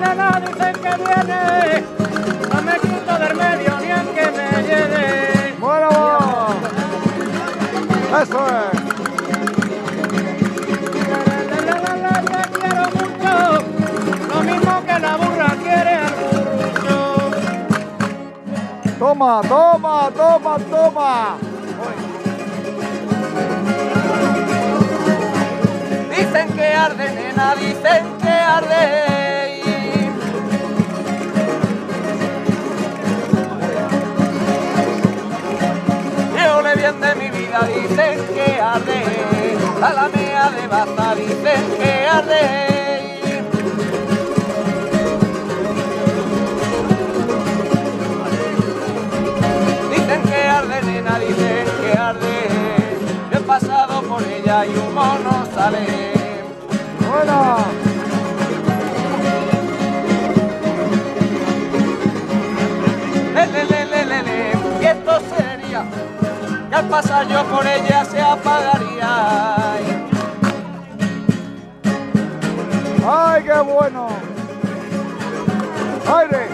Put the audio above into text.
banana dicen que viene, no me quito del medio ni aunque me lleve. Bueno, eso es. quiero mucho, lo mismo que la burra quiere al burrucho. Toma, toma, toma, toma. Dicen que arde, nena, dicen que arde. Dicen que arde. A la mea de baza, dicen que arde. Dicen que arde, nena, dicen que arde. Yo he pasado por ella y humo no sale. Buena. Pasar yo por ella se apagaría. ¡Ay, qué bueno! ¡Aire!